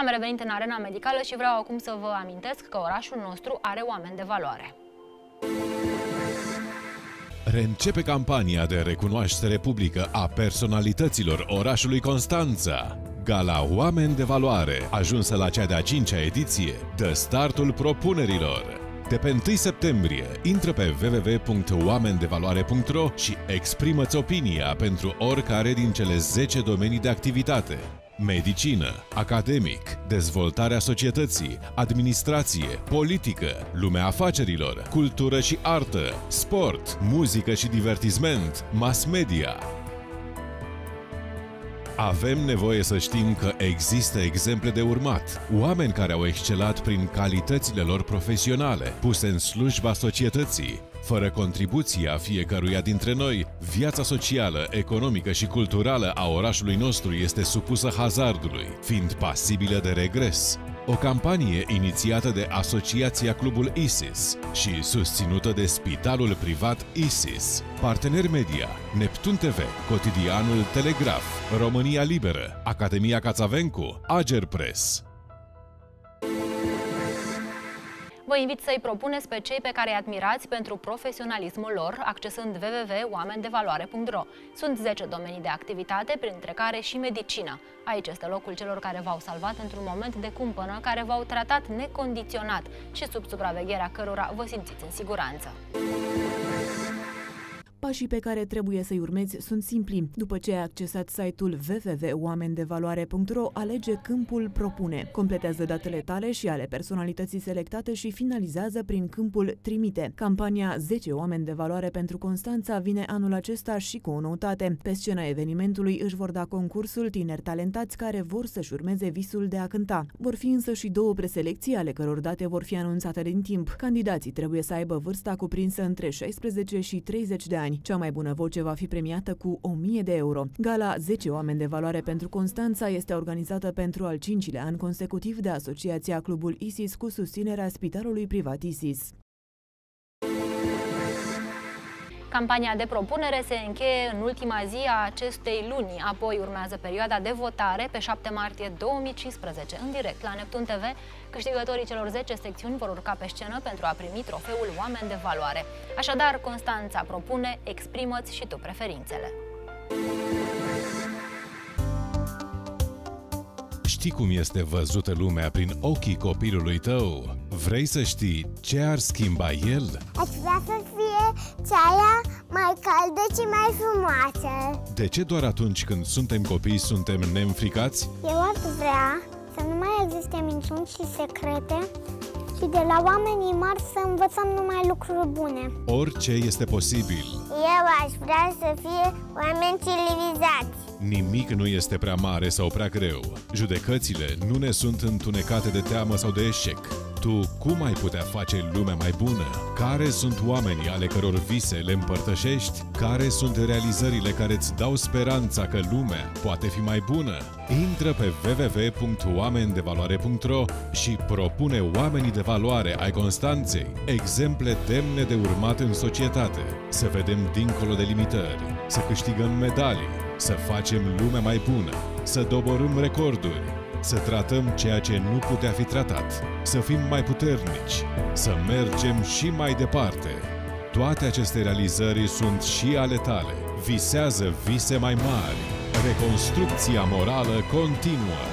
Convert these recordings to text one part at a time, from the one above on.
Am revenit în arena medicală și vreau acum să vă amintesc că orașul nostru are oameni de valoare. Reîncepe campania de recunoaștere publică a personalităților orașului Constanța. Gala Oameni de Valoare, ajunsă la cea de-a cincea ediție, dă startul propunerilor. De pe 1 septembrie, intră pe www.oamendevaloare.ro și exprimă-ți opinia pentru oricare din cele 10 domenii de activitate. Medicină, academic, dezvoltarea societății, administrație, politică, lumea afacerilor, cultură și artă, sport, muzică și divertisment, mass media, avem nevoie să știm că există exemple de urmat, oameni care au excelat prin calitățile lor profesionale, puse în slujba societății. Fără contribuția fiecăruia dintre noi, viața socială, economică și culturală a orașului nostru este supusă hazardului, fiind pasibilă de regres o campanie inițiată de Asociația Clubul ISIS și susținută de Spitalul Privat ISIS, Partener Media, Neptun TV, Cotidianul Telegraf, România Liberă, Academia Cațavencu, Ager Press. Vă invit să-i propuneți pe cei pe care îi admirați pentru profesionalismul lor, accesând www.oamendevaloare.ro. Sunt 10 domenii de activitate, printre care și medicina. Aici este locul celor care v-au salvat într-un moment de cumpănă, care v-au tratat necondiționat și sub supravegherea cărora vă simțiți în siguranță. Pașii pe care trebuie să-i urmezi sunt simpli. După ce ai accesat site-ul www.oamendevaloare.ro, alege câmpul Propune. Completează datele tale și ale personalității selectate și finalizează prin câmpul Trimite. Campania 10 oameni de valoare pentru Constanța vine anul acesta și cu o noutate. Pe scena evenimentului își vor da concursul tineri talentați care vor să-și urmeze visul de a cânta. Vor fi însă și două preselecții ale căror date vor fi anunțate din timp. Candidații trebuie să aibă vârsta cuprinsă între 16 și 30 de ani ani. Cea mai bună voce va fi premiată cu 1000 de euro. Gala 10 oameni de valoare pentru Constanța este organizată pentru al cincilea an consecutiv de Asociația Clubul ISIS cu susținerea Spitalului Privat ISIS. Campania de propunere se încheie în ultima zi a acestei luni, apoi urmează perioada de votare pe 7 martie 2015. În direct la Neptun TV, câștigătorii celor 10 secțiuni vor urca pe scenă pentru a primi trofeul Oameni de Valoare. Așadar, Constanța propune, exprimă-ți și tu preferințele. Știi cum este văzută lumea prin ochii copilului tău? Vrei să știi ce ar schimba el? Aș vrea să fie ceaia mai caldă și mai frumoasă. De ce doar atunci când suntem copii suntem neînfricați? Eu aș vrea să nu mai existe minciuni și secrete și de la oamenii mari să învățăm numai lucruri bune. Orice este posibil. Eu aș vrea să fie oameni civilizați. Nimic nu este prea mare sau prea greu. Judecățile nu ne sunt întunecate de teamă sau de eșec. Tu cum ai putea face lumea mai bună? Care sunt oamenii ale căror vise le împărtășești? Care sunt realizările care îți dau speranța că lumea poate fi mai bună? Intră pe www.oamendevaloare.ro și propune oamenii de valoare ai Constanței, exemple demne de urmat în societate. Să vedem dincolo de limitări, să câștigăm medalii, să facem lumea mai bună, să doborâm recorduri, să tratăm ceea ce nu putea fi tratat, să fim mai puternici, să mergem și mai departe. Toate aceste realizări sunt și ale tale. Visează vise mai mari. Reconstrucția morală continuă.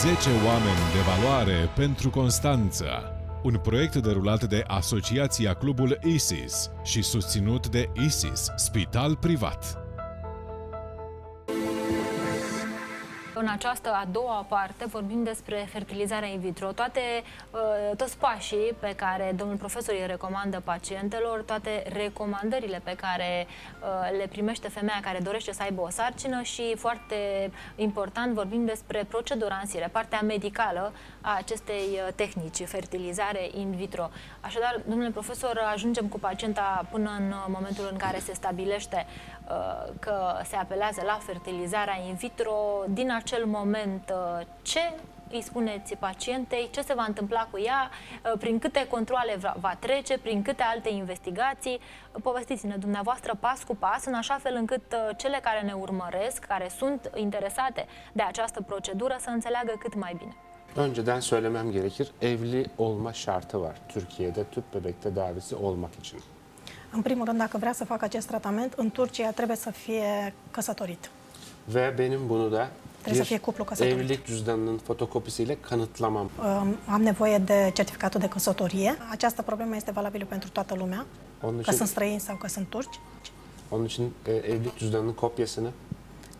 10 oameni de valoare pentru Constanța. Un proiect derulat de Asociația Clubul ISIS și susținut de ISIS, Spital Privat. În această a doua parte vorbim despre fertilizarea in vitro, toate, uh, toți pașii pe care domnul profesor îi recomandă pacientelor, toate recomandările pe care uh, le primește femeia care dorește să aibă o sarcină și foarte important vorbim despre procedura în sine, partea medicală a acestei uh, tehnici, fertilizare in vitro. Așadar, domnule profesor, ajungem cu pacienta până în momentul în care se stabilește că se apelează la fertilizarea in vitro din acest acel moment uh, ce îi spuneți pacientei, ce se va întâmpla cu ea, uh, prin câte controle va trece, prin câte alte investigații. Povestiți-ne dumneavoastră pas cu pas, în așa fel încât uh, cele care ne urmăresc, care sunt interesate de această procedură, să înțeleagă cât mai bine. Önceden söylemem gerekir. Evli olma şartı var Türkiye'de tüp bebek tedavisi olmak için. În primul rând, dacă vrea să facă acest tratament, în Turcia trebuie să fie căsătorit. Ve benim bunu da Trebuie să fie cuplu căsătorit. evlilik cüzdanının fotokopisiyle kanıtlamam. Um, Am nevoie de certificatul de căsătorie. Această problemă este valabilă pentru toată lumea, Onun că için, sunt străini sau că sunt turci. onun için e, evlilik cüzdanının kopyasını,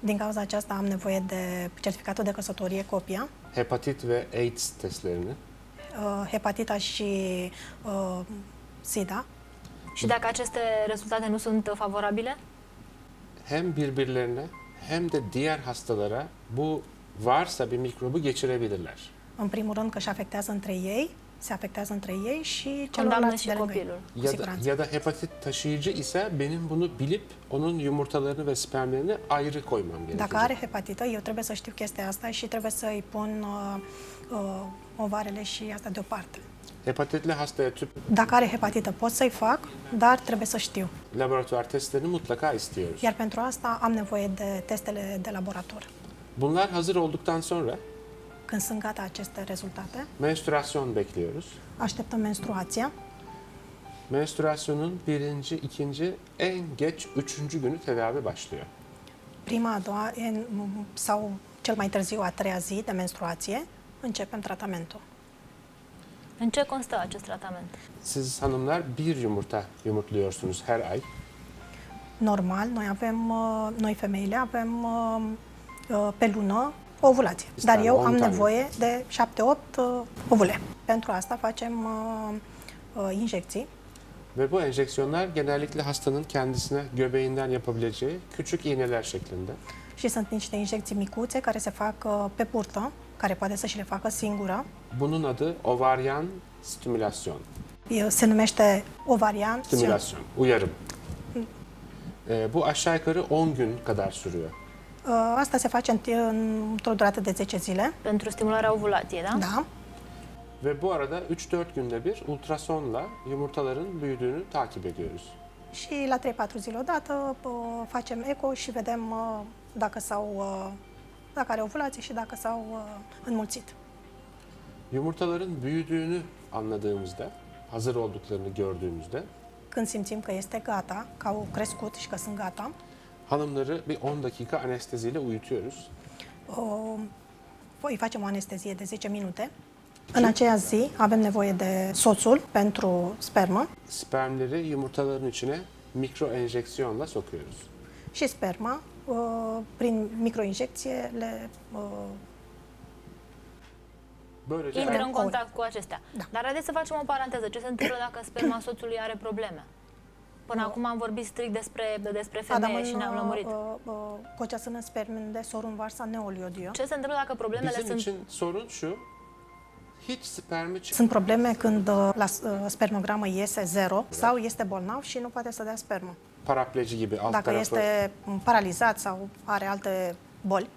Din cauza aceasta am nevoie de certificatul de căsătorie, copia, hepatit ve AIDS testlerini, uh, hepatita și uh, SIDA. Și dacă aceste rezultate nu sunt favorabile? hem birbirlerine hem de diğer hastalara bu varsa bir mikrobu geçirebilirler. În primul rând că își afectează între ei, se afectează între ei și Condamnă celorlalți și de lângă ei. copilul. Ya da, siguranță. ya da hepatit taşıyıcı ise benim bunu bilip onun yumurtalarını ve spermlerini ayrı koymam gerekecek. Dacă are hepatită, eu trebuie să știu chestia asta și trebuie să îi pun uh, uh, ovarele și asta deoparte. Hepatitli hastaya tüp Dacă are hepatită, pot să-i fac, dar trebuie să știu. laboratuvar testlerini mutlaka istiyoruz. Iar pentru asta am nevoie de testele de laborator. Bunlar hazır olduktan sonra Când sunt gata aceste rezultate, menstruasyon bekliyoruz. așteptăm menstruația. Menstruasyonun birinci, ikinci, en geç üçüncü günü tedavi başlıyor. Prima, a doua en, sau cel mai târziu a treia zi de menstruație, începem tratamentul. În ce constă acest tratament? Siz hanımlar bir yumurta yumurtluyorsunuz her ay. Normal, noi avem, uh, noi femeile avem uh, uh, pe lună ovulație. Este Dar eu am momentan. nevoie de 7-8 uh, ovule. Pentru asta facem uh, uh, injecții Ve bu enjeksiyonlar genellikle hastanın kendisine göbeğinden yapabileceği küçük iğneler şeklinde. și sunt niște injecții micuțe care se fac uh, pe burtă, care poate să și le facă singură. Bunun adı ovaryan stimülasyon. E, Se numește ovarian. Stimülasyon, uyarım. Ee, bu aşağı yukarı 10 gün kadar sürüyor. Uh, Asta se face în ti- într-o durată de 10 zile. Pentru stimularea ovulației, da? Da. Ve bu arada 3-4 günde bir ultrasonla yumurtaların büyüdüğünü takip ediyoruz. Și la 3-4 zile odată uh, facem eco și vedem uh, dacă s-au uh, dacă are ovulație și dacă s-au uh, înmulțit. Yumurtaların büyüdüğünü anladığımızda, hazır olduklarını gördüğümüzde Când simțim că este gata, că au crescut și că sunt gata, hanımları bir 10 dakika anesteziyle uyutuyoruz. uh, îi facem o anestezie de 10 minute. În aceea zi avem nevoie de soțul pentru spermă Spermleri yumurtaların içine mikro enjeksiyonla sokuyoruz. și sperma, uh, prin microinjecție, le uh, Böylece Intră în Ori. contact cu acestea. Da. Dar haideți să facem o paranteză. Ce se întâmplă dacă sperma soțului are probleme? Până acum am vorbit strict despre, despre femeie și ne-am lămurit. uh, uh, kocasının sperminde sorun varsa ne oluyor diyor. Ce se întâmplă dacă problemele bizim sunt... için sorun şu, hiç spermi çık- Sunt probleme când uh, la uh, spermogramă iese zero sau este bolnav și nu poate să dea spermă. parapleci gibi alt Dacă tarafı. este m, paralizat sau are alte boli,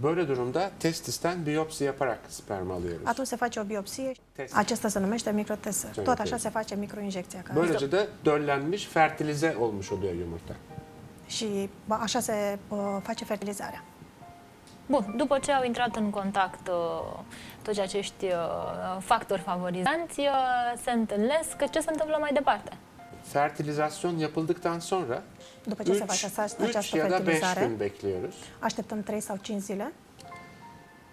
Böyle durumda testisten biyopsi yaparak sperm alıyoruz. atunci se face o biopsie. Test. Acesta se numește microtesări. Ce Tot așa test. se face microinjecția. Care Böylece de döllenmiş, fertilize olmuş oluyor yumurta. Și bă, așa se uh, face fertilizarea. Bun, după ce au intrat în contact uh, toți acești uh, factori favorizanți, uh, se întâlnesc, ce se întâmplă mai departe? Fertilizasyon yapıldıktan sonra După ce se 3, face asta- 3 această ya da 5 fertilizare, gün bekliyoruz. așteptăm 3 sau 5 zile.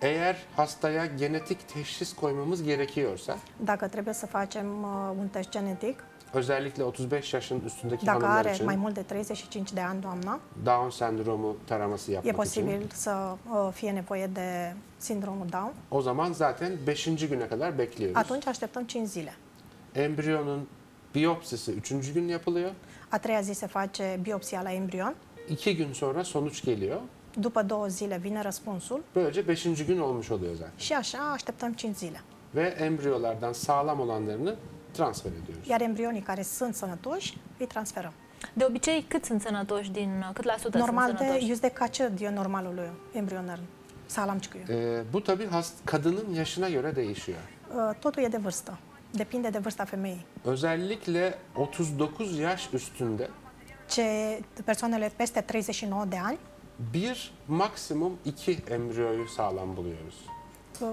Eğer hastaya genetik teşhis koymamız gerekiyorsa, Dacă trebuie să facem uh, un test genetic, özellikle 35 yaşın üstündeki dacă hanımlar are için mai mult de 35 de ani doamna, Down sendromu taraması e yapmak için posibil să uh, fie nevoie de sindromul Down. o zaman zaten 5. güne kadar bekliyoruz. Atunci așteptăm 5 zile. Embriyonun biyopsisi 3. gün yapılıyor. A treia zi se face biopsia la embrion. 2 gün sonra sonuç geliyor. După două zile vine răspunsul Böylece 5. gün olmuş oluyor zaten. și așa așteptăm 5 zile. Ve embriyolardan sağlam olanlarını transfer ediyoruz. Iar embrionii care sunt sănătoși îi transferăm. De obicei, cât sunt sănătoși din, cât la sută sunt Normalde sănătoși? yüzde kaçı diyor normal oluyor embrionların? Sağlam çıkıyor. Ee, bu tabii hast kadının yaşına göre değişiyor. Uh, Totul e de vârstă. Depinde de vârsta femeii. Özellikle 39 yaş üstünde Ce persoanele peste 39 de ani, bir maksimum iki embriyoyu sağlam buluyoruz. uh,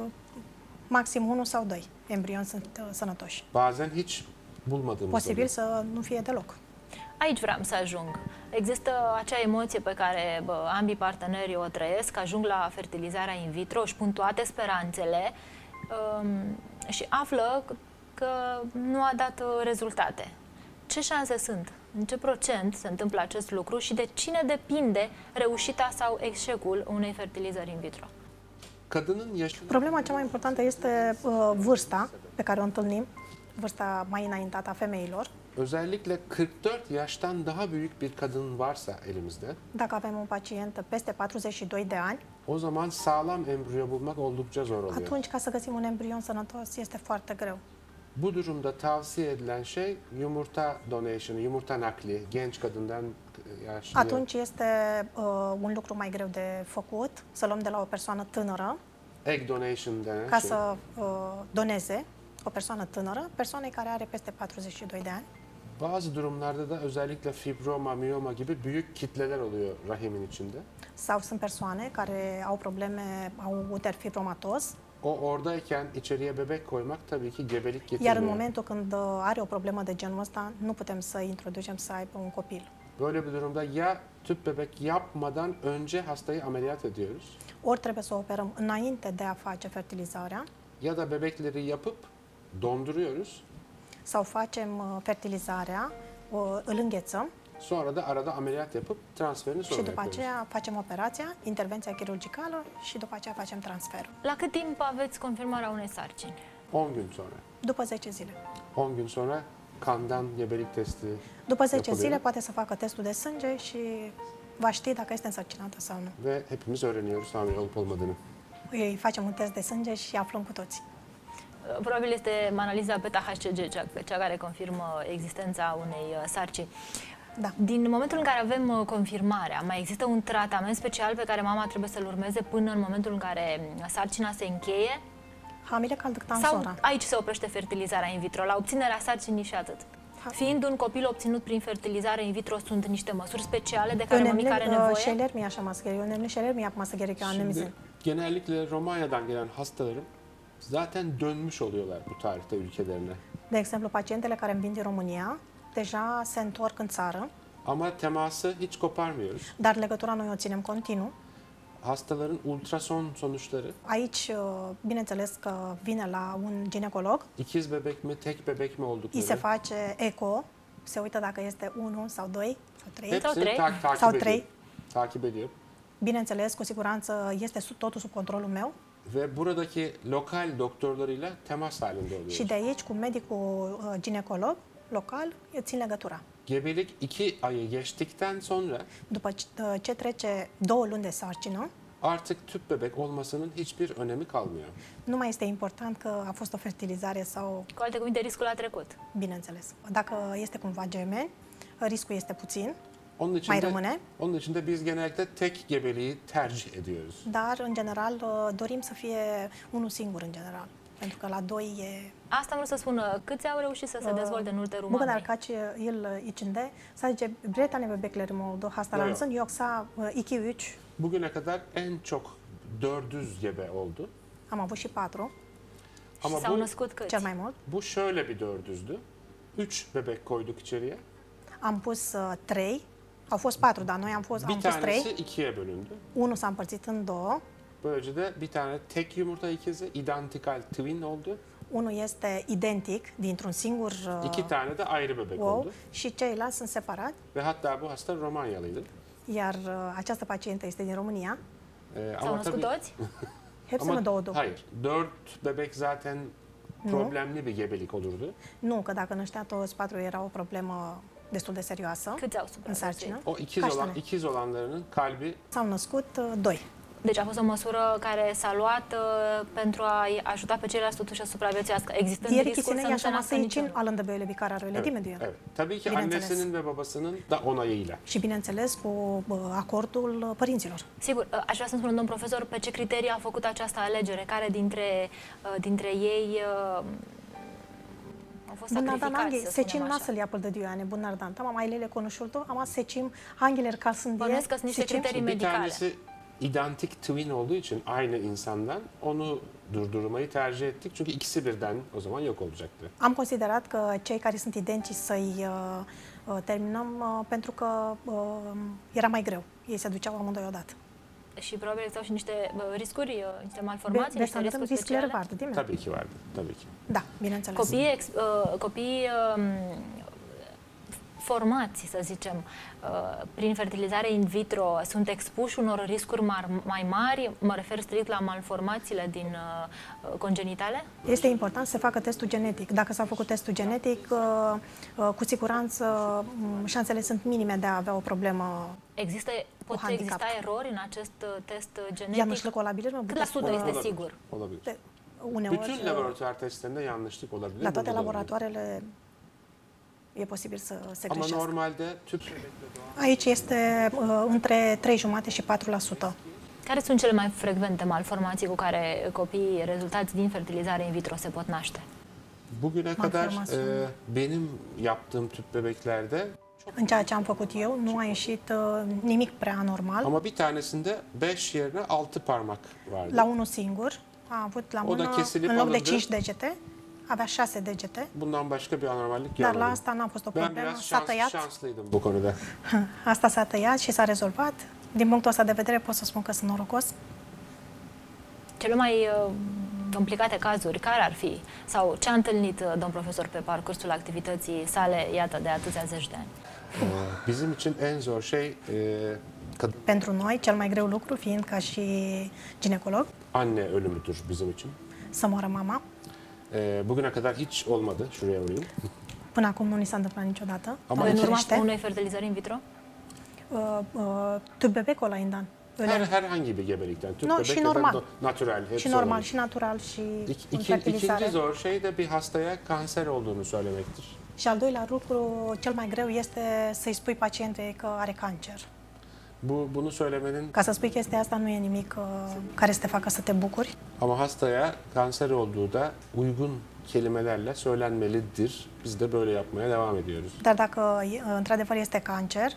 maxim unul sau doi embrioni sunt uh, sănătoși. Bazen hiç bulmadığımız Posibil oluyor. să nu fie deloc. Aici vreau să ajung. Există acea emoție pe care bă, ambii parteneri o trăiesc, ajung la fertilizarea in vitro, își pun toate speranțele um, și află că- că nu a dat uh, rezultate. Ce șanse sunt? În ce procent se întâmplă acest lucru și de cine depinde reușita sau eșecul unei fertilizări in vitro? Problema cea mai importantă este uh, vârsta pe care o întâlnim, vârsta mai înaintată a femeilor. özellikle 44 yaştan daha büyük bir kadın varsa elimizde Dacă avem un pacient peste 42 de ani, o zaman sağlam embriyo bulmak oldukça zor oluyor. atunci ca să găsim un embrion sănătos este foarte greu. Bu durumda tavsiye edilen şey yumurta donation'ı, yumurta nakli genç kadından yaşlıya. Atunci este uh, un lucru mai greu de făcut, să luăm de la o persoană tânără Egg donation denen ca şey. să uh, doneze o persoană tânără, persoanei care are peste 42 de ani. Bazı durumlarda da özellikle fibroma, miyoma gibi büyük kitleler oluyor rahimin içinde. Sau sunt persoane care au probleme, au uter fibromatos, O oradayken içeriye bebek koymak tabii ki gebelik iar în momentul când uh, are o problemă de genul ăsta, nu putem să introducem să aibă un copil. Böyle bir durumda ya tüp bebek yapmadan önce hastayı ameliyat ediyoruz Ori trebuie să o operăm înainte de a face fertilizarea, ya da bebekleri yapıp donduruyoruz. sau facem uh, fertilizarea, îl înghețăm Sonra da arada ameliyat yapıp transferini și sonra după yapıyoruz. aceea facem operația, intervenția chirurgicală și după aceea facem transferul. La cât timp aveți confirmarea unei sarcini? 10 gün sonra. După 10 zile. 10 gün sonra kandan gebelik testi După 10 yapılıyor. zile poate să facă testul de sânge și va ști dacă este însărcinată sau nu. Ve hepimiz öğreniyoruz hamile olup olmadığını. Îi facem un test de sânge și aflăm cu toții. Probabil este analiza beta-HCG, cea, cea care confirmă existența unei uh, sarcini. Da. Din momentul în care avem uh, confirmarea, mai există un tratament special pe care mama trebuie să-l urmeze până în momentul în care uh, sarcina se încheie? Hamile calductan Sau sora. aici se oprește fertilizarea in vitro, la obținerea sarcinii și atât? Fiind un copil obținut prin fertilizare in vitro, sunt niște măsuri speciale de care mămica are Önemli e, nevoie? şeyler mi yaşaması gerekiyor? Önemli şeyler mi yapması gerekiyor annemizin? Şimdi genellikle Romanya'dan gelen hastalarım zaten dönmüş oluyorlar bu tarihte ülkelerine. De exemplu, pacientele care îmi vin din România deja se întorc în țară, Ama teması hiç koparmıyoruz. dar legătura noi o ținem continuu. Hastaların ultrason sonuçları Aici, uh, bineînțeles că vine la un ginecolog, ikiz bebek mi, tek bebek mi îi oldukları se face eco, se uită dacă este 1 sau 2 sau 3. hepsini trei. tak- takip Sau ediyor. trei. Takip ediyor. Bineînțeles, cu siguranță este sub, totul sub controlul meu Ve buradaki lokal doktorlarıyla temas halinde oluyoruz. și de aici, cu medicul uh, ginecolog local, eu țin legătura. Gebelik iki ayı geçtikten sonra După ce- uh, ce trece două luni de sarcină, artık tüp bebek olmasının hiçbir önemi kalmıyor. nu mai este important că a fost o fertilizare sau, Cu alte cuvinte, riscul a trecut. bineînțeles, dacă este cumva gemeni, riscul este puțin, Onun için Mai de, rămâne? onun için de biz genellikle tek gebeliği tercih ediyoruz. dar, în general, uh, dorim să fie unul singur, în general. Pentru că la doi e... Asta vreau să spun, uh, câți au reușit să se dezvolte în ulterul Bu kadar mamei? kaç yıl içinde sadece bir tane bebeklerim oldu hastalansın yoksa 2-3 Bugüne kadar en çok 400 gebe oldu. am avut și 4, Și Ama s-au bu, născut câți? cel mai mult. bu şöyle bir 400'dü. 3 bebek koyduk içeriye. Am pus 3, au fost 4, dar noi am, fost, Bir am pus 3, tanesi ikiye bölündü. unul s-a împărțit în două, Böylece de bir tane tek yumurta ikizi identical twin oldu. unul este identic dintr-un singur uh, İki tane de ayrı bebek ou oldu. și ceilalți sunt separați, Ve hatta bu hasta Romanyalıydı. iar uh, această pacientă este din România. Ee, S-au născut toți? Hepsi mi două. hayır. Dört bebek zaten problemli bir gebelik olurdu. Nu, că dacă năștea toți patru era o problemă destul de serioasă Câți au în supraviețuit? sarcină. O ikiz Kaç olan tane? ikiz olanlarının kalbi S-au născut uh, doi. Deci a fost o măsură care s-a luat uh, pentru a-i ajuta pe ceilalți totuși să supraviețuiesc, existând Diğer riscul să ikisini nu se nască yaşaması için niciunul. alındı böyle bir karar öyle değil mi diyor? Evet. Tabii ki Bineînțeles. annesinin ve babasının da onayıyla. Și bineînțeles cu uh, acordul uh, părinților. Sigur, uh, aș vrea să-mi spună, domn profesor, pe ce criterii a făcut această alegere? Care dintre, uh, dintre ei uh, au fost Bunlardan sacrificați, hangi să seçim spunem așa? nasıl yapıldı diyor yani bunlardan. Tamam aileyle konuşuldu ama seçim hangileri kalsın diye Bănuiesc că sunt niște seçim criterii Bir medicale. tanesi identik twin olduğu için aynı insandan onu durdurmayı tercih ettik. Çünkü ikisi birden o zaman yok olacaktı. Am considerat că cei care sunt identici să-i uh, uh, terminăm uh, pentru că uh, era mai greu. Ei se duceau amândoi odată. Și probabil existau și niște uh, riscuri, uh, niște malformații, niște Desandrăm riscuri riscele speciale. vardı değil mi? Tabii ki vardı. Tabii ki. Da, bineînțeles. Copiii, ex, uh, copiii um, formați, să zicem, uh, prin fertilizare in vitro, sunt expuși unor riscuri mar, mai mari? Mă refer strict la malformațiile din uh, congenitale? Este important să se facă testul genetic. Dacă s-a făcut testul genetic, uh, uh, cu siguranță um, șansele sunt minime de a avea o problemă. Există, pot handicap. exista erori în acest uh, test genetic? Yanlışlık olabilir mi? Bu Cât la test- sută este Olabilir, sigur? Olabilir. De- Uneori, Bütün uh, laboratuvar testlerinde yanlışlık olabilir. la bunda toate da olabilir. Laboratoarele e posibil să se Ama greșească. normalde tüp Aici este uh, între 3 jumate și 4%. Care sunt cele mai frecvente malformații cu care copiii rezultați din fertilizare in vitro se pot naște? bugüne kadar Malformasyon. e, benim yaptığım tüp bebeklerde În ceea ce am făcut eu, nu a ieșit uh, nimic prea anormal. ama bir tanesinde 5 yerine 6 parmak vardı. La unul singur a avut la O da mână, kesilip în loc de alındı. 5 degete, avea 6 degete, Bundan başka bir anormallik dar la görmedim. asta n-a fost o Ben problemă, biraz s-a şans, tăiat, şanslıydım bu konuda. asta s-a tăiat și s-a rezolvat. Din punctul ăsta de vedere pot să spun că sunt norocos. Cele mai uh, complicate cazuri, care ar fi? Sau ce a întâlnit uh, domn profesor pe parcursul activității sale, iată, de atâția zeci de ani? Ee, Bizim için en zor şey e, kad- Pentru noi, cel mai greu lucru, fiind ca și ginecolog, anne ölümüdür bizim için. să moară mama. Ee, Bugüne kadar hiç olmadı. Şuraya vurayım. Până acum nu ni s-a întâmplat niciodată. Ama în urma Ferește. unei fertilizări in vitro? Uh, uh, tüp bebek olayından. Her, Öyle. herhangi bir gebelikten. Tüp No, bebek și ya da normal. no- natural. Hepsi și normal, olabilir. și natural, și İk- în iki- fertilizare. ikinci zor şey de bir hastaya kanser olduğunu söylemektir. Și al doilea lucru, cel mai greu este să-i spui pacientei că are cancer. Bu bunu söylemenin Ca să spui chestia asta nu e nimic uh, care să te facă să te bucuri, ama hastaya kanser olduğu da uygun kelimelerle söylenmelidir. Biz de böyle yapmaya devam ediyoruz. dar dacă e, într-adevăr este cancer,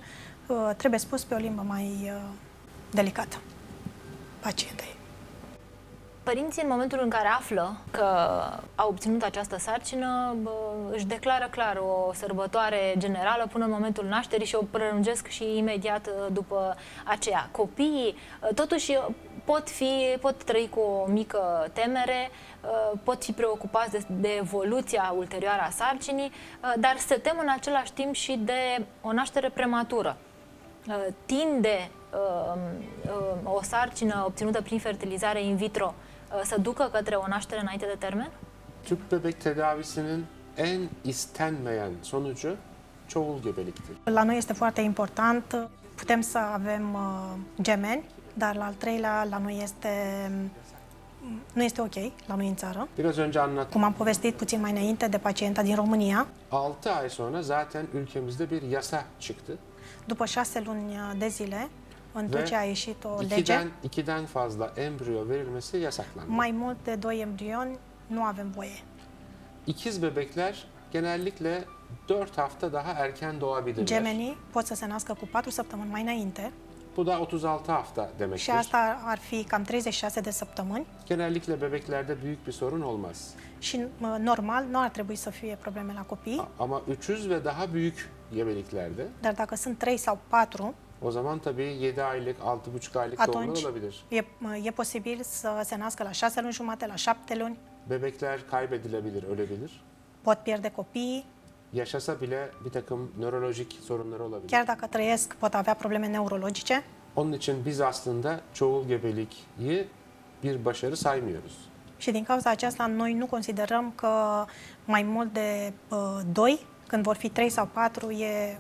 uh, trebuie spus pe o limbă mai uh, delicată pacientei. Părinții, în momentul în care află că au obținut această sarcină, bă, își declară clar o sărbătoare generală până în momentul nașterii și o prelungesc și imediat uh, după aceea. Copiii, uh, totuși, uh, pot, fi, pot trăi cu o mică temere, uh, pot fi preocupați de, de evoluția ulterioară a sarcinii, uh, dar se tem în același timp și de o naștere prematură. Uh, Tinde uh, uh, o sarcină obținută prin fertilizare in vitro uh, să ducă către o naștere înainte de termen? Tüp bebek tedavisinin en istenmeyen sonucu çoğul gebeliktir. La noi este foarte important, putem să avem uh, gemeni, dar la al treilea, la noi este, nu este ok, la noi în țară. Biraz önce anlattım. Cum am povestit puțin mai înainte de pacienta din România, 6 ay sonra zaten ülkemizde bir yasa çıktı. după șase luni de zile, în Turcia a ieșit o lege, ikiden, ikiden fazla embriyo verilmesi yasaklandı. mai mult de doi embrioni nu avem voie. İkiz bebekler genellikle 4 hafta daha erken doğabilirler. Gemenii pot să se nască cu 4 săptămâni mai înainte Bu da 36 hafta și demektir. asta ar fi cam 36 de săptămâni Genellikle bebeklerde büyük bir sorun olmaz. și normal nu ar trebui să fie probleme la copii, Ama 300 ve daha büyük gebeliklerde dar dacă sunt 3 sau 4, o zaman tabii 7 aylık, 6,5 aylık doğumlar atunci olabilir. e, e posibil să se nască la 6 luni jumate, la 7 luni, Bebekler kaybedilebilir, ölebilir. pot pierde copiii, Yaşasa bile bir takım nörolojik sorunları olabilir. chiar dacă trăiesc pot avea probleme neurologice. Onun için biz aslında çoğul gebelikyi bir başarı saymıyoruz. Și din cauza aceasta noi nu considerăm că mai mult de uh, 2, când vor fi 3 sau 4, e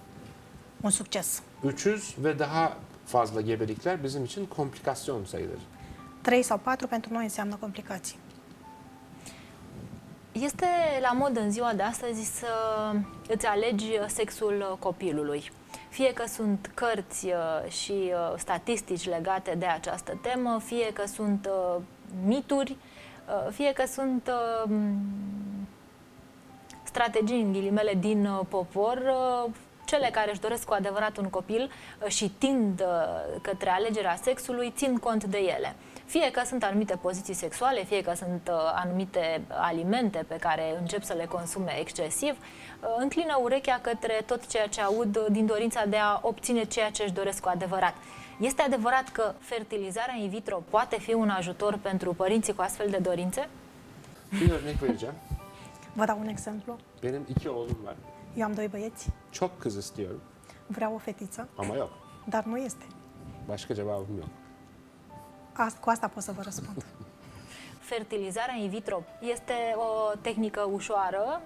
un succes. 300 ve daha fazla gebelikler bizim için komplikasyon sayılır. 3 sau 4 pentru noi înseamnă complicații. Este la mod în ziua de astăzi să îți alegi sexul copilului. Fie că sunt cărți uh, și uh, statistici legate de această temă, fie că sunt uh, mituri, uh, fie că sunt uh, strategii, în ghilimele, din uh, popor, uh, cele care își doresc cu adevărat un copil uh, și tind uh, către alegerea sexului, țin cont de ele. Fie că sunt anumite poziții sexuale, fie că sunt uh, anumite alimente pe care încep să le consume excesiv, uh, înclină urechea către tot ceea ce aud din dorința de a obține ceea ce își doresc cu adevărat. Este adevărat că fertilizarea in vitro poate fi un ajutor pentru părinții cu astfel de dorințe? Bir örnek vereceğim. Vă dau un exemplu. Benim iki oğlum var. Eu am doi băieți, Çok kız istiyorum vreau o fetiță, ama yok. dar nu este. Başka cevabım yok. Asta, cu asta pot să vă răspund. Fertilizarea in vitro este o tehnică ușoară,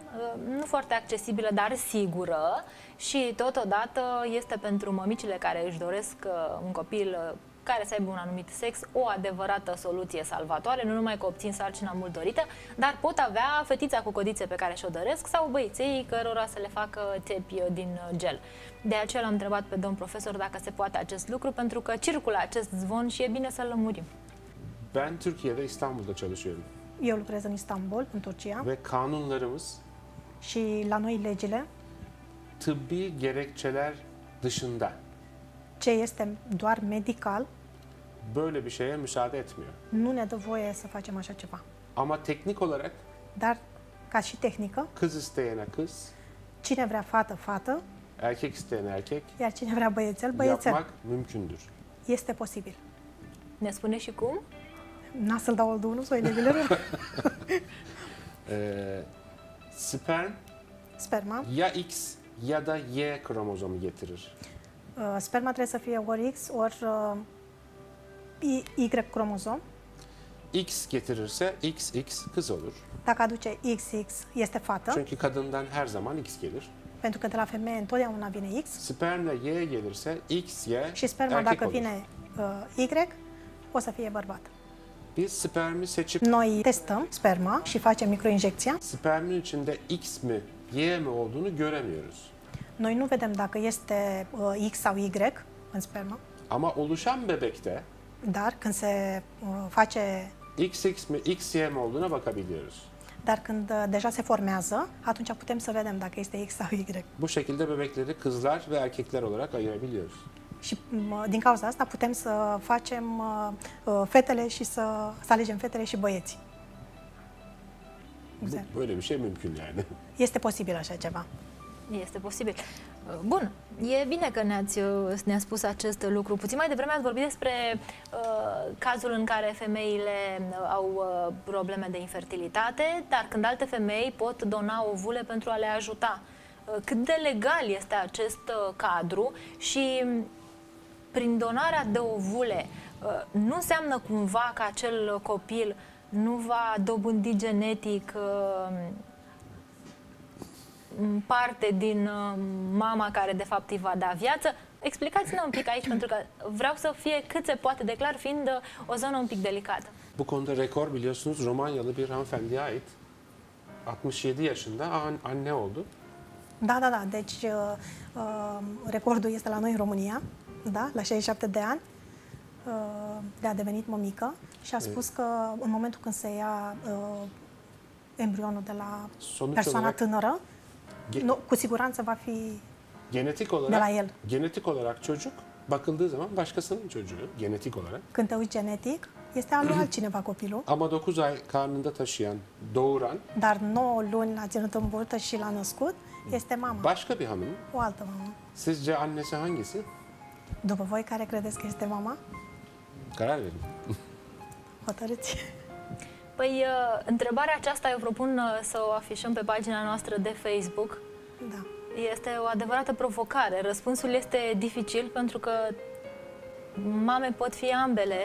nu foarte accesibilă, dar sigură și totodată este pentru mămicile care își doresc uh, un copil uh, care să aibă un anumit sex, o adevărată soluție salvatoare, nu numai că obțin sarcina mult dorită, dar pot avea fetița cu codițe pe care și-o doresc sau băieței cărora să le facă țepi din gel. De aceea l-am întrebat pe domn profesor dacă se poate acest lucru, pentru că circulă acest zvon și e bine să-l lămurim. Ben Türkiye'de İstanbul'da çalışıyorum. Eu lucrez în Istanbul, în Turcia, Ve kanunlarımız și la noi legile, tıbbi gerekçeler dışında ce este doar medical, böyle bir şeye müsaade etmiyor. nu ne dă voie să facem așa ceva. Ama teknik olarak Dar, ca și tehnică, kız isteyene kız, cine vrea fată, fată, erkek isteyene erkek iar cine vrea băiețel, băiețel. yapmak mümkündür. Este posibil. Ne spune și cum? Nasıl da olduğunu söyleyebilirim. Ee, sperm Sperma. ya X ya da Y kromozomu getirir. Uh, Sperma trebuie să fie ori X, ori uh, Y Y cromozom. X getirirse XX kız olur. Dacă aduce XX, este fată, Çünkü kadından her zaman X gelir. pentru că de la femeie întotdeauna vine X. Spermle Y gelirse X, Y Și sperma, erkek dacă olur. vine uh, Y, o să fie bărbat. Biz spermi seçip Noi testăm sperma și facem microinjecția. spermin içinde X mi Y mi olduğunu göremiyoruz. Noi nu vedem dacă este uh, X sau Y în spermă, Ama oluşan bebekte dar când se uh, face, XX mi XY mi olduğuna bakabiliyoruz. dar când uh, deja se formează, atunci putem să vedem dacă este X sau Y. Buș şekilde bebekleri kızlar ve erkekler olarak ayırabiliyoruz. Și m, din cauza asta putem să facem uh, uh, fetele și să, să alegem fetele și băieții. Exact. Bu, böyle bir şey mümkün yani. Este posibil așa ceva. Este posibil. Bun, e bine că ne-ați, ne spus acest lucru. Puțin mai devreme ați vorbit despre uh, cazul în care femeile au uh, probleme de infertilitate, dar când alte femei pot dona ovule pentru a le ajuta. Uh, cât de legal este acest uh, cadru și prin donarea de ovule uh, nu înseamnă cumva că acel copil nu va dobândi genetic uh, parte din uh, mama care de fapt îi va da viață. Explicați-ne un pic aici, pentru că vreau să fie cât se poate de clar, fiind uh, o zonă un pic delicată. Bu konuda rekor biliyorsunuz Romanyalı bir hanımefendiye ait. 67 yaşında an- anne oldu. Da, da, da. Deci uh, uh, recordul este la noi în România, da, la 67 de ani, uh, de a devenit mămică și a spus că în momentul când se ia uh, embrionul de la Sonuç persoana olarak- tânără, Ge- nu, cu siguranță va fi Genetik De la olarak el. genetik olarak çocuk bakıldığı zaman başkasının çocuğu genetik olarak. când te uiți genetic, este al lui altcineva copilul, Ama 9 ay karnında taşıyan, doğuran dar 9 luni l-a ținut în burtă și l-a născut, este mama, başka bir hanım. o altă mamă. Sizce annesi hangisi? După voi, care credeți că este mama? Karar verin. Hotărâți. Păi, uh, întrebarea aceasta eu propun uh, să o afișăm pe pagina noastră de Facebook. Da. Este o adevărată provocare. Răspunsul este dificil pentru că mame pot fi ambele.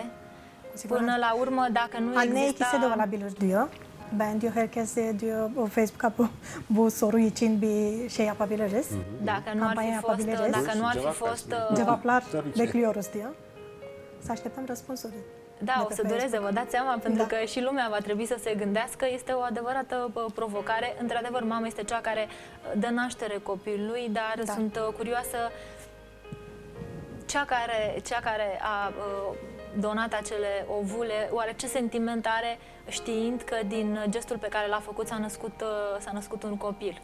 Cu siguranță. Până la urmă, dacă nu Anne exista... ikisi de olabilir diyor. Ben diyor herkese diyor o Facebook'a bu, bu soru için bir şey yapabiliriz. Dacă nu ar fi Campania fost, yapabiliriz. dacă nu ar fi Cevap fost, versin. uh, Cevaplar Tabii ki. bekliyoruz diyor. Să așteptăm răspunsuri. Da, de o pe să dureze, Facebook. vă dați seama, pentru Da. că și lumea va trebui să se gândească. Este o adevărată bă, provocare. Într-adevăr, mama este cea care uh, dă naștere copilului, dar Da. sunt uh, curioasă cea care, cea care a uh, donat acele ovule, oare ce sentiment are știind că din gestul pe care l-a făcut s-a născut, uh, s-a născut un copil?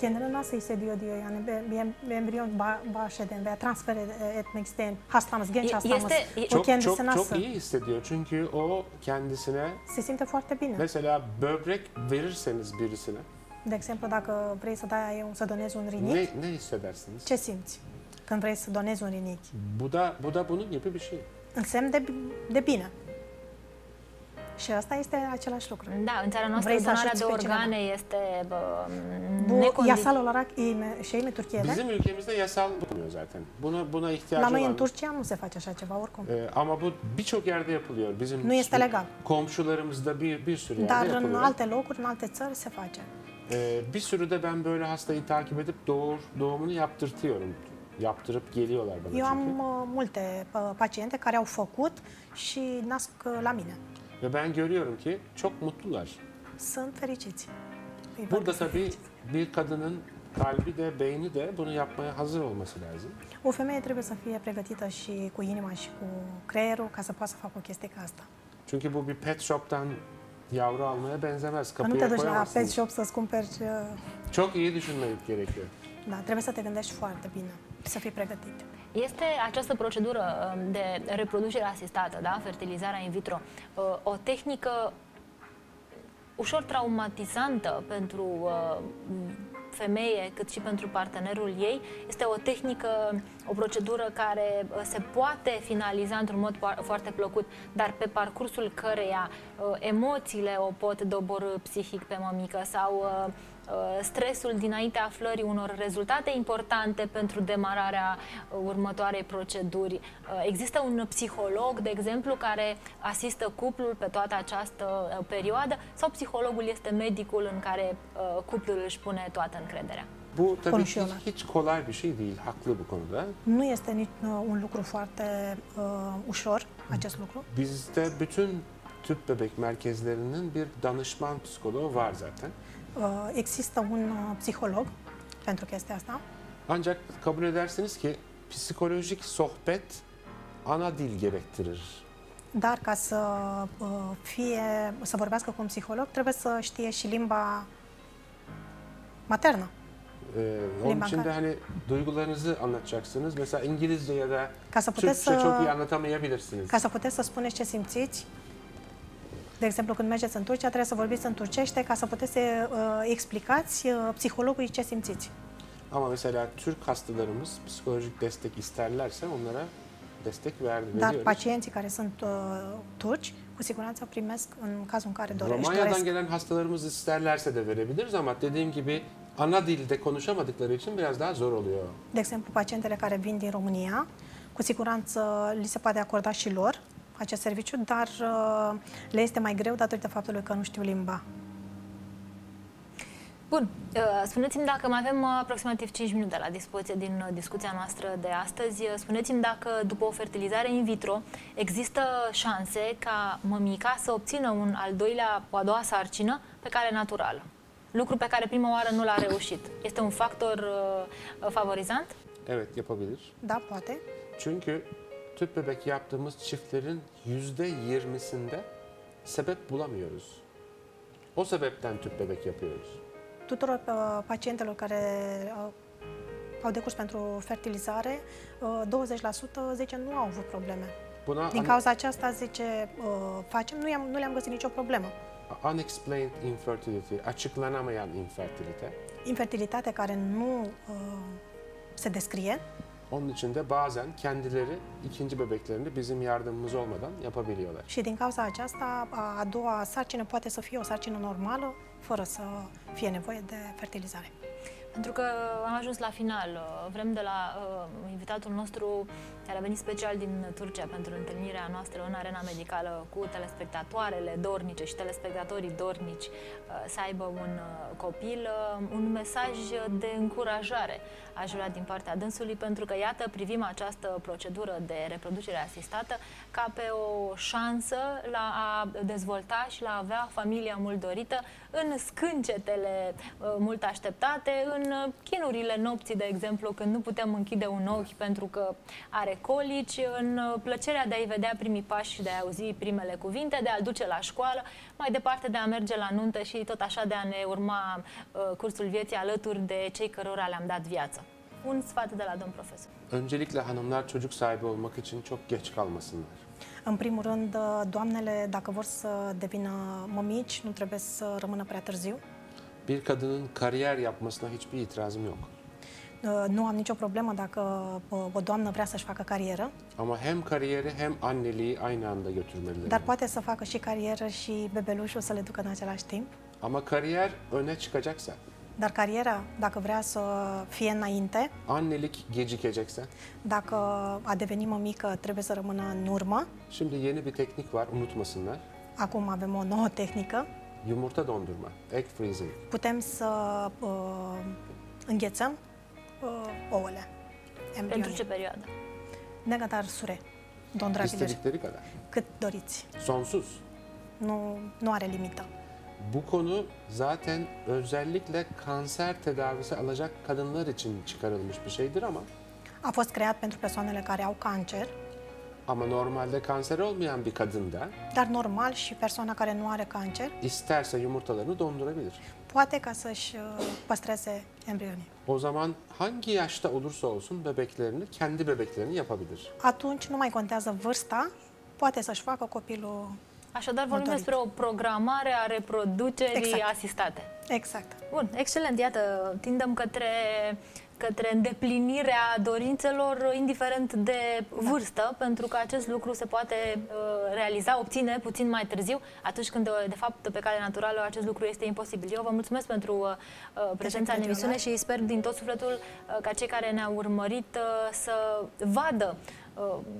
Kendine nasıl hissediyor diyor yani ben, ben embriyon ba- bağış eden veya transfer etmek isteyen hastamız, genç hastamız. este- o Çok kendisi çok nasıl? çok iyi hissediyor çünkü o kendisine Se simte foarte bine. mesela böbrek verirseniz birisine De exemplu, dacă vrei să dai un, să donezi un rinic, ne ne hissedersiniz? ce simți când vrei să donezi un rinic? Bu da bu da bunun gibi bir şey. În semn de, de bine. Și asta este același lucru. Da, în țara noastră Vrei să donarea ajuți de pe cineva. organe este bă, Bu necondiț- yasal olarak iyi mi, şey mi Türkiye'de? Bizim ülkemizde yasal bulunmuyor zaten. Buna buna La ihtiyacı noi var. în Turcia nu se face așa ceva oricum. Ee, ama bu birçok yerde yapılıyor. Bizim Nu este işte legal. komşularımızda bir bir sürü yerde Dar în yapılıyor. alte locuri, în alte țări se face. Ee, bir sürü de ben böyle hastayı takip edip doğur doğumunu yaptırtıyorum. Yaptırıp geliyorlar bana Eu am çünkü. uh, multe uh, paciente care au făcut și nasc uh, la mine. Ve ben görüyorum ki çok mutlular. Îi văd Burada tabii bir kadının kalbi de beyni de bunu yapmaya hazır olması lazım. O femeie trebuie să fie pregătită și cu inima și cu creierul ca să poată să facă o chestie ca asta. Çünkü bu bir pet shop'tan yavru almaya benzemez. Că nu te Kapıya duci la pet shop să-ți cumperi... uh, Çok iyi düşünmek gerekiyor. Da, trebuie să te gândești foarte bine, să fii pregătit. Este această procedură um, de reproducere asistată, da? fertilizarea in vitro, uh, o tehnică ușor traumatizantă pentru uh, femeie, cât și pentru partenerul ei. Este o tehnică, o procedură care uh, se poate finaliza într-un mod po- foarte plăcut, dar pe parcursul căreia uh, emoțiile o pot doborâ psihic pe mămică sau uh, uh, stresul dinaintea aflării unor rezultate importante pentru demararea uh, următoarei proceduri. Uh, Există un psiholog, de exemplu, care asistă cuplul pe toată această uh, perioadă sau psihologul este medicul în care uh, cuplul își pune toată încrederea? Bu tabii hiç, Konuşuyorlar. hiç kolay bir şey değil. Haklı bu konuda. Nu este nici uh, un lucru foarte uh, ușor, acest lucru. Bizde bütün tüp bebek merkezlerinin bir danışman psikoloğu var zaten. Uh, există un uh, psiholog pentru chestia asta, Ancak kabul edersiniz ki psikolojik sohbet ana dil gerektirir. dar ca să uh, fie, să vorbească cu un psiholog, trebuie să știe și limba maternă. Ee, onun Limba için de kar- hani duygularınızı anlatacaksınız. Mesela İngilizce ya da Ca să puteți Türkçe çok iyi să, anlatamayabilirsiniz. ca să puteți să spuneți ce simțiți. De exemplu, când mergeți în Turcia, trebuie să vorbiți în turcește ca să puteți să uh, explicați uh, psihologului ce simțiți. Ama mesela Türk hastalarımız psikolojik destek isterlerse onlara destek ver, Dar veriyoruz. pacienții care sunt uh, turci, cu siguranță primesc în cazul în care dorești. Romanya'dan doresc. gelen hastalarımız isterlerse de verebiliriz ama dediğim gibi ana dilde konuşamadıkları için biraz daha zor oluyor. De exemplu, pacientele care vin din România, cu siguranță li se poate acorda și lor acest serviciu, dar uh, le este mai greu datorită faptului că nu știu limba. Bun, uh, spuneți-mi dacă mai avem uh, aproximativ 5 minute la dispoziție din uh, discuția noastră de astăzi. Uh, Spuneți-mi dacă după o fertilizare in vitro există șanse ca mămica să obțină un al doilea, o a doua sarcină pe cale naturală. Lucru pe care prima oară nu l-a reușit. Este un factor uh, uh, favorizant? Evet yapabilir. Da, poate. Çünkü tüp bebek yaptığımız çiftlerin yüzde yirmisinde sebep bulamıyoruz. O sebepten tüp bebek yapıyoruz. Tuturor uh, pacientelor care uh, au decurs pentru fertilizare, uh, 20% zice nu au avut probleme. Buna Din cauza aceasta, zice, uh, facem, nu, nu le-am găsit nicio problemă. unexplained infertility, açıklanamayan infertilite. Infertilitate care nu uh, se descrie, Onun için de bazen kendileri ikinci bebeklerini bizim yardımımız olmadan yapabiliyorlar. Și din cauza aceasta, a doua sarcină poate să fie o sarcină normală, fără să fie nevoie de fertilizare. Pentru că am ajuns la final. Uh, Vrem de la uh, invitatul nostru, care a venit special din Turcia pentru întâlnirea noastră în arena medicală cu telespectatoarele dornice și telespectatorii dornici uh, să aibă un uh, copil, uh, un mesaj de încurajare aș vrea din partea dânsului, pentru că, iată, privim această procedură de reproducere asistată ca pe o șansă la a dezvolta și la a avea familia mult dorită în scâncetele uh, mult așteptate, în chinurile nopții, de exemplu, când nu putem închide un ochi pentru că are colici, în plăcerea de a-i vedea primii pași și de a auzi primele cuvinte, de a-l duce la școală, mai departe de a merge la nuntă și tot așa de a ne urma uh, cursul vieții alături de cei cărora le-am dat viață. Un sfat de la domn profesor. Öncelikle hanımlar çocuk sahibi olmak için çok geç kalmasınlar. În primul rând, doamnele, dacă vor să devină mămici, nu trebuie să rămână prea târziu. Bir kadının kariyer yapmasına hiçbir itirazım yok. Nu am nicio problemă dacă o doamnă vrea să-și facă carieră, Ama hem kariyeri hem anneliği aynı anda götürmeleri. dar poate să facă și carieră și bebelușul să le ducă în același timp. Ama kariyer öne çıkacaksa, Dar cariera, dacă vrea să fie înainte, annelik gecikecekse, dacă a deveni mămică, trebuie să rămână în urmă. şimdi yeni bir teknik var unutmasınlar. Acum avem o nouă tehnică. Yumurta dondurma, egg freezing. Putem să uh, înghețăm uh, ouăle. Pentru embrionii. ce perioadă? Ne kadar süre dondurabilir. İstedikleri kadar. Cât doriți. Sonsuz. Nu, nu are limită. Bu konu zaten özellikle kanser tedavisi alacak kadınlar için çıkarılmış bir şeydir ama A fost creat pentru persoanele care au cancer, ama normalde kanser olmayan bir kadın da dar normal și persoana care nu are cancer isterse yumurtalarını dondurabilir. poate ca să-și uh, păstreze embrionii. O zaman hangi yaşta olursa olsun bebeklerini, kendi bebeklerini yapabilir. Atunci nu mai contează vârsta, poate să-și facă copilul Așadar, vorbim Motorit. despre o programare a reproducerii Exact. asistate. exact. Bun, excelent. Iată, tindem către, către îndeplinirea dorințelor, indiferent de vârstă, pentru că acest lucru se poate uh, realiza, obține puțin mai târziu, atunci când, de fapt, pe cale naturală, acest lucru este imposibil. Eu vă mulțumesc pentru uh, prezența în Teşekkür emisiune ediyorlar. și sper din tot sufletul uh, ca cei care ne-au urmărit uh, să vadă uh,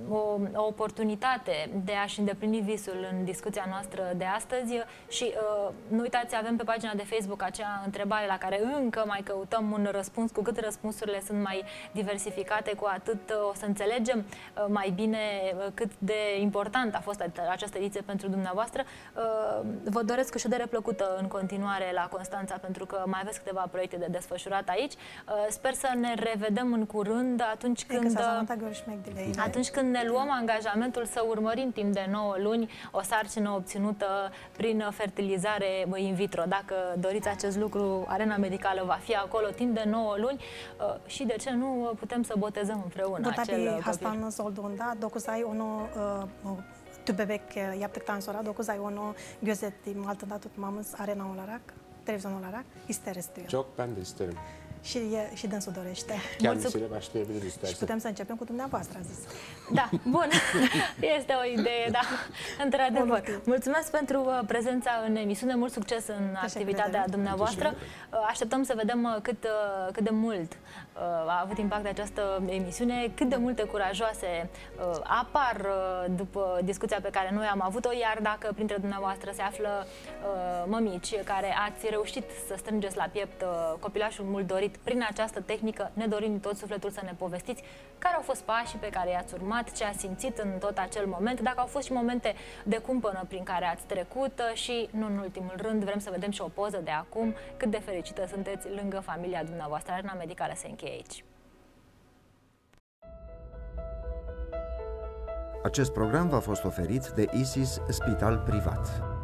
o, o oportunitate de a-și îndeplini visul în discuția noastră de astăzi și uh, nu uitați, avem pe pagina de Facebook acea întrebare la care încă mai căutăm un răspuns. Cu cât răspunsurile sunt mai diversificate, cu atât uh, o să înțelegem uh, mai bine uh, cât de important a fost această ediție pentru dumneavoastră. Uh, Vă doresc o ședere plăcută în continuare la Constanța, pentru că mai aveți câteva proiecte de desfășurat aici. Uh, Sper să ne revedem în curând atunci Când, când... să uh, zamanta görüşmek dileğiyle. atunci când ne luăm angajamentul să urmărim timp de 9 luni o sarcină obținută prin fertilizare in vitro. Dacă doriți acest lucru, Arena Medicală va fi acolo timp de 9 luni uh, și de ce nu putem să botezăm împreună acel Burada bir copil. hastanız olduğunda 9 ay onu e, tübebek e, yaptıktan sonra 9 ay onu gözetim altında tutmamız arena olarak, televizyon olarak isteriz diyor. Çok ben de isterim. Și, e, și dânsul dorește. Kendisiyle başlayabilir Și istersen. putem să începem cu dumneavoastră, a zis. Da, bun. Este o idee, da. Într-adevăr. Mulțumim. Mulțumesc pentru uh, prezența în emisiune. Mult succes în activitatea ederim. dumneavoastră. Uh, Așteptăm să vedem uh, cât, uh, cât de mult uh, a avut impact această emisiune, cât de multe curajoase uh, apar uh, după discuția pe care noi am avut-o, iar dacă printre dumneavoastră se află uh, mămici care ați reușit să strângeți la piept uh, copilașul mult dorit prin această tehnică, ne dorim din tot sufletul să ne povestiți care au fost pașii pe care i-ați urmat, ce ați simțit în tot acel moment, dacă au fost și momente de cumpănă prin care ați trecut uh, și, nu în ultimul rând, vrem să vedem și o poză de acum, cât de fericită sunteți lângă familia dumneavoastră. Arena Medicală se încheie aici. Acest program v-a fost oferit de ISIS Spital Privat.